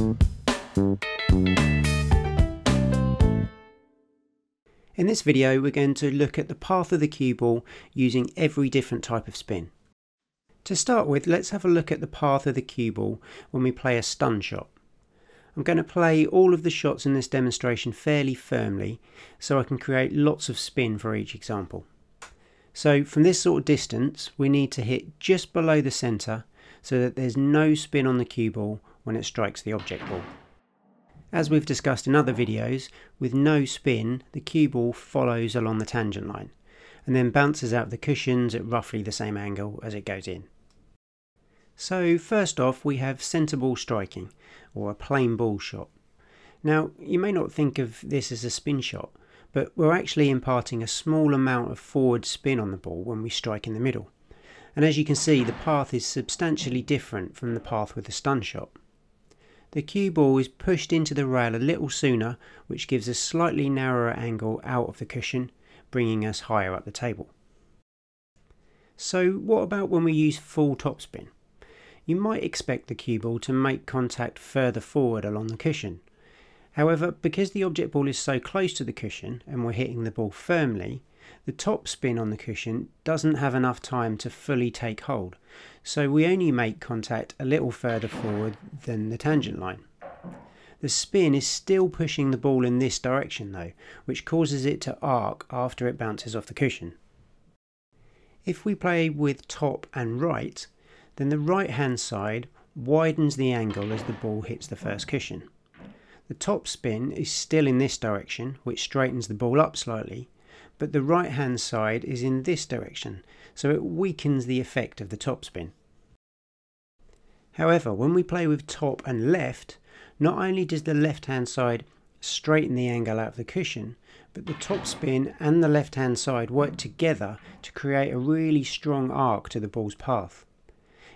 In this video we're going to look at the path of the cue ball using every different type of spin. To start with let's have a look at the path of the cue ball when we play a stun shot. I'm going to play all of the shots in this demonstration fairly firmly so I can create lots of spin for each example. So from this sort of distance we need to hit just below the centre so that there's no spin on the cue ball when it strikes the object ball. As we've discussed in other videos, with no spin, the cue ball follows along the tangent line and then bounces out the cushions at roughly the same angle as it goes in. So first off we have centre ball striking, or a plain ball shot. Now you may not think of this as a spin shot, but we're actually imparting a small amount of forward spin on the ball when we strike in the middle. And as you can see the path is substantially different from the path with a stun shot. The cue ball is pushed into the rail a little sooner, which gives a slightly narrower angle out of the cushion, bringing us higher up the table. So what about when we use full topspin? You might expect the cue ball to make contact further forward along the cushion. However, because the object ball is so close to the cushion and we're hitting the ball firmly, the top spin on the cushion doesn't have enough time to fully take hold, so we only make contact a little further forward than the tangent line. The spin is still pushing the ball in this direction though, which causes it to arc after it bounces off the cushion. If we play with top and right, then the right hand side widens the angle as the ball hits the first cushion. The top spin is still in this direction, which straightens the ball up slightly, but the right hand side is in this direction, so it weakens the effect of the topspin. However, when we play with top and left, not only does the left hand side straighten the angle out of the cushion, but the topspin and the left hand side work together to create a really strong arc to the ball's path.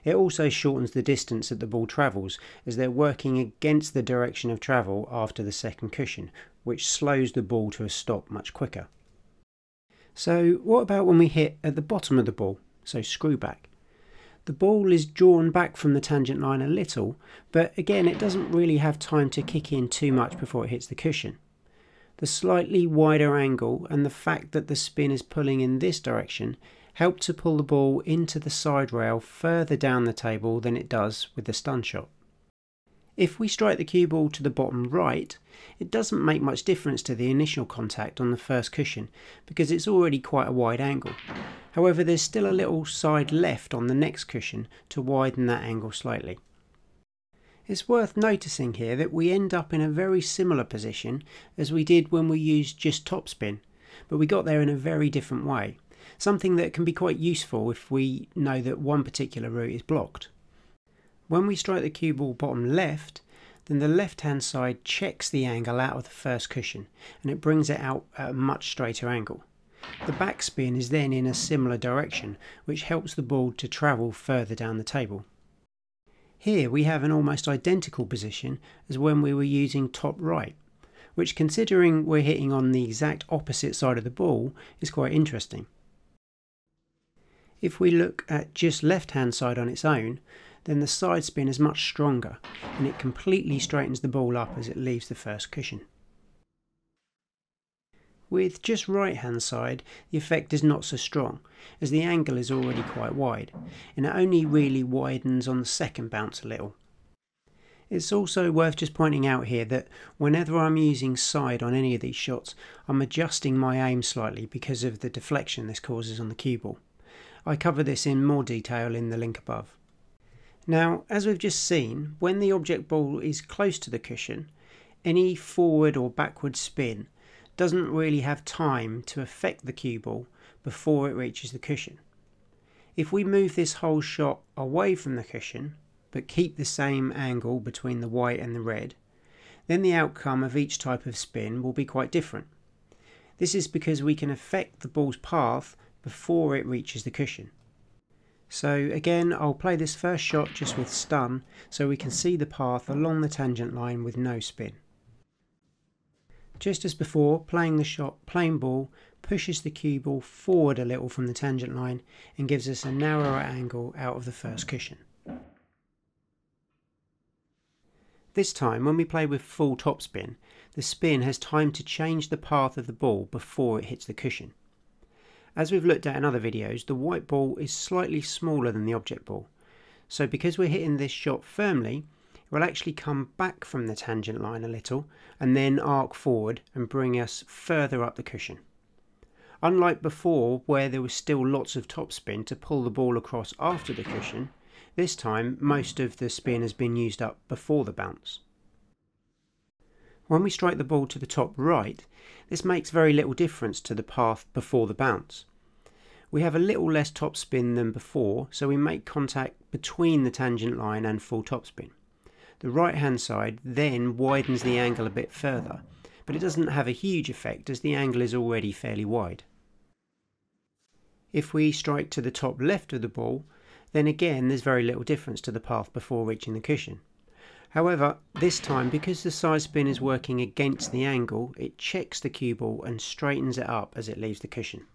It also shortens the distance that the ball travels as they're working against the direction of travel after the second cushion, which slows the ball to a stop much quicker. So what about when we hit at the bottom of the ball, so screw back? The ball is drawn back from the tangent line a little, but again it doesn't really have time to kick in too much before it hits the cushion. The slightly wider angle and the fact that the spin is pulling in this direction help to pull the ball into the side rail further down the table than it does with the stun shot. If we strike the cue ball to the bottom right, it doesn't make much difference to the initial contact on the first cushion because it's already quite a wide angle. However, there's still a little side left on the next cushion to widen that angle slightly. It's worth noticing here that we end up in a very similar position as we did when we used just topspin, but we got there in a very different way, something that can be quite useful if we know that one particular route is blocked. When we strike the cue ball bottom left, then the left hand side checks the angle out of the first cushion and it brings it out at a much straighter angle. The backspin is then in a similar direction, which helps the ball to travel further down the table. Here we have an almost identical position as when we were using top right, which considering we're hitting on the exact opposite side of the ball is quite interesting. If we look at just left hand side on its own, then the side spin is much stronger and it completely straightens the ball up as it leaves the first cushion. With just right hand side, the effect is not so strong, as the angle is already quite wide, and it only really widens on the second bounce a little. It's also worth just pointing out here that whenever I'm using side on any of these shots, I'm adjusting my aim slightly because of the deflection this causes on the cue ball. I cover this in more detail in the link above. Now, as we've just seen, when the object ball is close to the cushion, any forward or backward spin doesn't really have time to affect the cue ball before it reaches the cushion. If we move this whole shot away from the cushion, but keep the same angle between the white and the red, then the outcome of each type of spin will be quite different. This is because we can affect the ball's path before it reaches the cushion. So again, I'll play this first shot just with stun so we can see the path along the tangent line with no spin. Just as before, playing the shot plain ball pushes the cue ball forward a little from the tangent line and gives us a narrower angle out of the first cushion. This time, when we play with full topspin, the spin has time to change the path of the ball before it hits the cushion. As we've looked at in other videos, the white ball is slightly smaller than the object ball. So because we're hitting this shot firmly, it will actually come back from the tangent line a little and then arc forward and bring us further up the cushion. Unlike before where there was still lots of topspin to pull the ball across after the cushion, this time most of the spin has been used up before the bounce. When we strike the ball to the top right, this makes very little difference to the path before the bounce. We have a little less topspin than before, so we make contact between the tangent line and full topspin. The right hand side then widens the angle a bit further, but it doesn't have a huge effect as the angle is already fairly wide. If we strike to the top left of the ball, then again there's very little difference to the path before reaching the cushion. However, this time, because the side spin is working against the angle, it checks the cue ball and straightens it up as it leaves the cushion.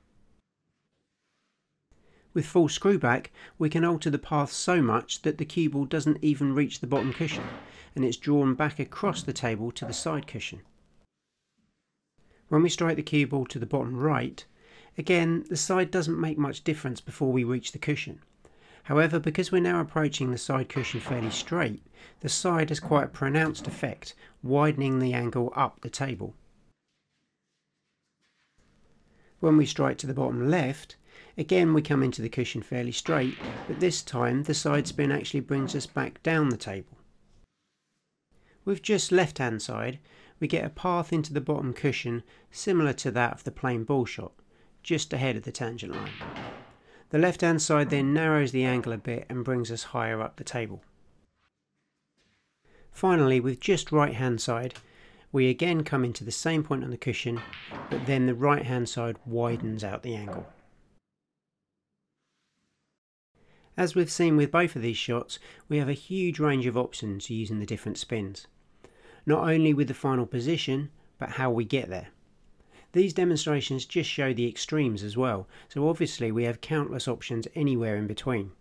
With full screw back, we can alter the path so much that the cue ball doesn't even reach the bottom cushion, and it's drawn back across the table to the side cushion. When we strike the cue ball to the bottom right, again the side doesn't make much difference before we reach the cushion. However, because we're now approaching the side cushion fairly straight, the side has quite a pronounced effect, widening the angle up the table. When we strike to the bottom left, again we come into the cushion fairly straight, but this time the side spin actually brings us back down the table. With just left hand side, we get a path into the bottom cushion similar to that of the plain ball shot, just ahead of the tangent line. The left hand side then narrows the angle a bit and brings us higher up the table. Finally, with just right hand side, we again come into the same point on the cushion, but then the right hand side widens out the angle. As we've seen with both of these shots, we have a huge range of options using the different spins. Not only with the final position, but how we get there. These demonstrations just show the extremes as well, so obviously we have countless options anywhere in between.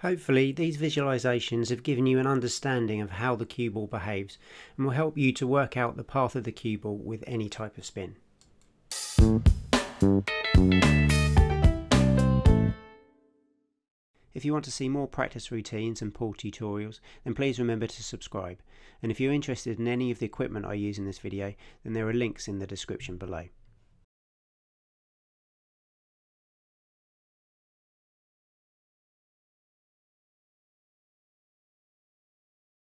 Hopefully these visualizations have given you an understanding of how the cue ball behaves and will help you to work out the path of the cue ball with any type of spin. If you want to see more practice routines and pool tutorials, then please remember to subscribe. And if you're interested in any of the equipment I use in this video, then there are links in the description below.